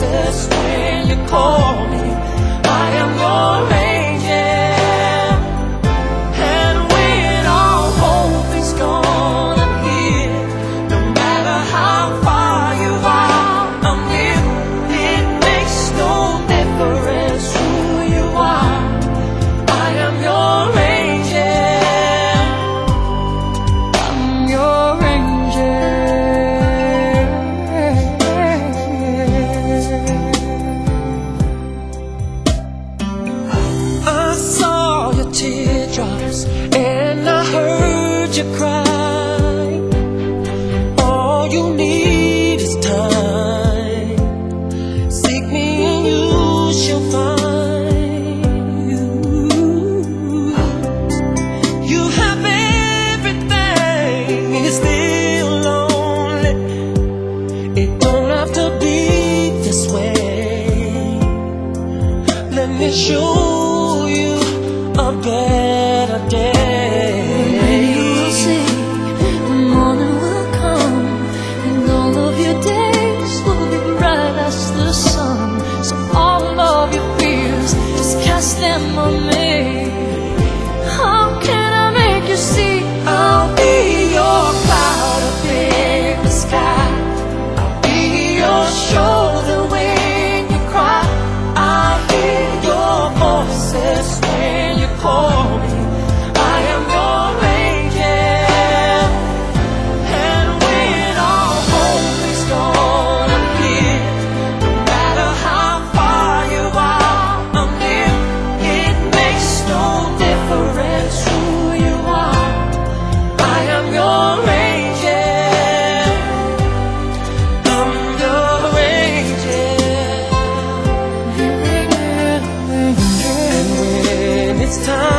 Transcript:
voices when you call me. can show you a better day. it's time.